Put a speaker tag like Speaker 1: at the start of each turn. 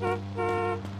Speaker 1: Mm-hmm.